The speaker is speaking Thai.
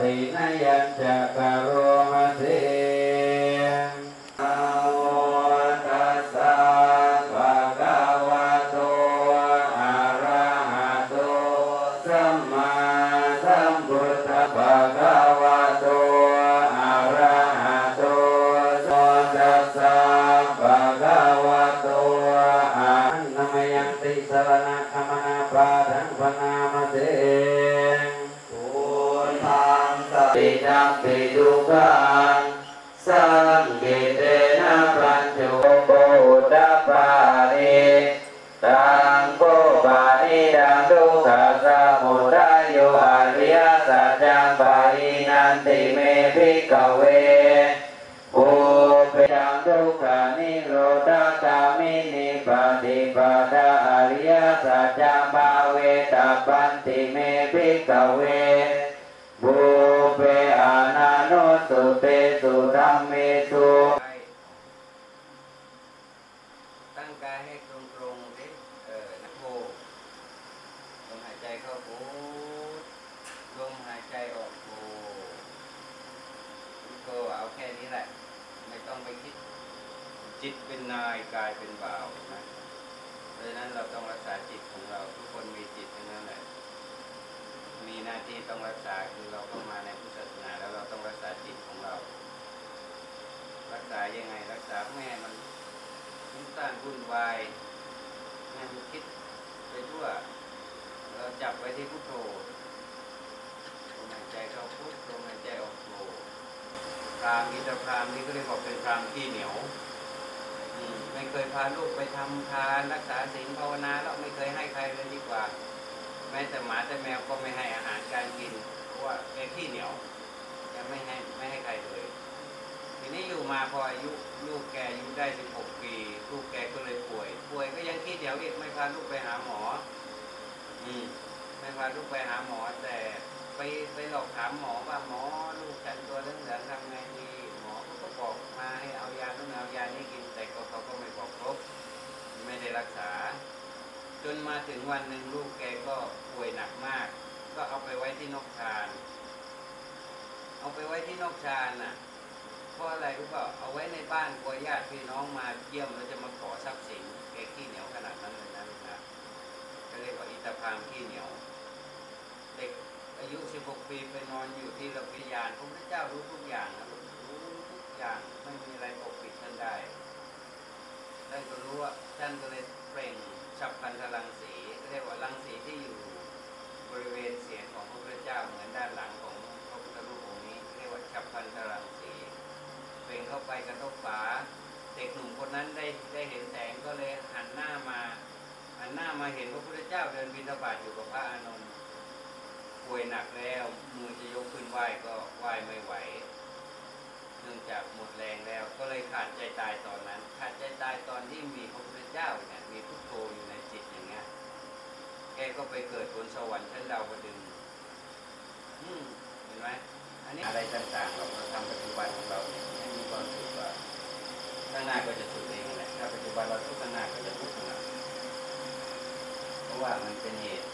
ตินยัญจะกโรมะเสนะโมตัสสะภะคะวะโตอะระหะโตสัมมาสัมพุทธัสสะภะคะวะโตอะระหะโตสัมมาสัมพุทธัสสะภะคะวะโตอะนะมยังติสรณะขมนาปาทังพนามเสพุทธั งสตินัมปิดุขังสังเกเตนะปัญจุโกตปานิตังโกปานิดังทุกขสมุทัยโยอริยสัจจังปาอินันติเมภิกเวปุเปจังทุกขานิโรธาคามินิปฏิปทาอริยสัจจังภาเวตปันติเมภิกเว เตสุรัมเมสุตั้งกายให้ตรงตรงดิเออนะโทลมหายใจเข้าพุทลมหายใจออกโทพุทเอาแค่นี้แหละ ไม่ต้องไปคิด จิตเป็นนายกายเป็นบ่าวนะเพราะฉะนั้นเราต้องรักษาจิตของเรา ทุกคนมีจิตทั้งนั้นแหละ มีหน้าที่ต้องรักษามาในพุทธศาสนาแล้วเราต้องรักษาจิตของเรา รักษายังไง รักษาแม่ให้มัน ฟุ้านวุ่นวายแม่ให้มันคิดไปทั่ว เราจับไว้ที่พุทโธลมหายใจเข้าพุทลมหายใจออกโธพรามอินทรพรามนี่ก็เรียกว่าเป็นพรามที่เหนียวไม่เคยพาลูกไปทำทานรักษาศีลภาวนาแล้วไม่เคยให้ใครเลยดีกว่า แม้แต่หมาแต่แมวก็ไม่ให้อาหารการกิน เพราะว่าแกขี้เหนียวจะไม่ให้ไม่ให้ใครเลย ทีนี้อยู่มาพออายุลูกแกอายุได้16ปี ลูกแกก็เลยป่วย ป่วยก็ยังขี้เหนียวอีกไม่พาลูกไปหาหมอ อืมไม่พาลูกไปหาหมอ แต่ไปไปหลอกถามหมอว่าหมอลูกฉันตัวเหลืองๆทำไงดี หมอเขาก็บอกมาให้เอายาต้องเอายานี้กิน แต่ก็เขาก็ไม่บอกครบไม่ได้รักษา จนมาถึงวันหนึ่งลูกแกก็ป่วยหนักมาก ก็เอาไปไว้ที่นกชานเอาไปไว้ที่นกชานน่ะเพ ราะอะไรรู้เปล่าเอาไว้ในบ้านกลัวญาติพี่น้องมาเยี่ยมแล้วจะมาขอทรัพย์สินแกขี้เหนียวขนาดนั้นเลยนะลูกนะก็เรียกว่าอิตาพามขี้เหนียว เด็กอายุ 16 ปีไปนอนอยู่ที่ระพิยานพระพุทธเจ้ารู้ทุกอย่างนะลูกรู้ทุกอย่างไม่มีอะไรปกปิดท่านได้ท่านก็รู้ว่าท่านก็เลยเปล่งฉับพลันธรังสีเรียกว่ารังสีที่อยู่บริเวณเสียง กระทบฝา เด็กหนุ่มคนนั้นได้ได้เห็นแสงก็เลยหันหน้ามาหันหน้ามาเห็นพระพุทธเจ้าเดินบิณฑบาตอยู่กับพระอานนท์ป่วยหนักแล้วมือจะยกขึ้นไหว้ก็ไหว้ไม่ไหวเนื่องจากหมดแรงแล้วก็เลยขาดใจตายตอนนั้น ขาดใจตายตอนที่มีพระพุทธเจ้าเนี่ยมีพุทโธอยู่ในจิตอย่างเงี้ยแกก็ไปเกิดบนสวรรค์ชั้นดาวดึงอืมเห็นไหมอันนี้อะไรต่างๆเราเราทำปัจจุบันของเราเนี่ยให้มีความสุขว่าข้างหน้าก็จะสุขเองแหละถ้าปัจจุบันเราทุกข์ข้างหน้าก็จะทุกข์ข้างหลังเพราะว่ามันเป็นเหตุ